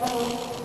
Oh.